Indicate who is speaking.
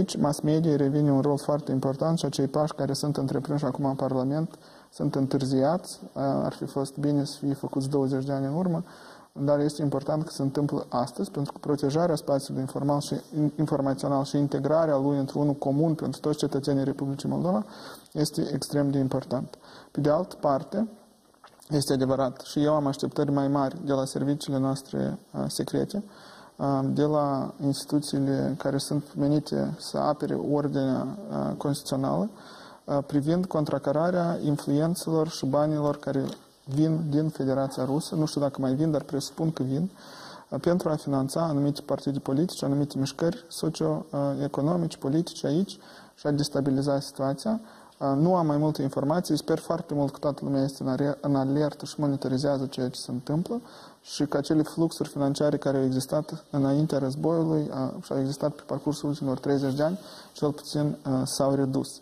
Speaker 1: Aici, mass media revine un rol foarte important și acei pași care sunt întreprinși acum în Parlament sunt întârziați. Ar fi fost bine să fie făcuți 20 de ani în urmă, dar este important că se întâmplă astăzi, pentru că protejarea spațiului informal și, informațional și integrarea lui într-unul comun pentru toți cetățenii Republicii Moldova este extrem de important. Pe de altă parte, este adevărat și eu am așteptări mai mari de la serviciile noastre secrete, de la instituțiile care sunt menite să apere ordinea constituțională, privind contracararea influențelor și banilor care vin din Federația Rusă, nu știu dacă mai vin, dar presupun că vin, pentru a finanța anumite partide politice, anumite mișcări socio-economice, politice aici și a destabiliza situația. Nu am mai multe informații, sper foarte mult că toată lumea este în alertă și monitorizează ceea ce se întâmplă și că acele fluxuri financiare care au existat înaintea războiului și au existat pe parcursul ultimilor 30 de ani, cel puțin s-au redus.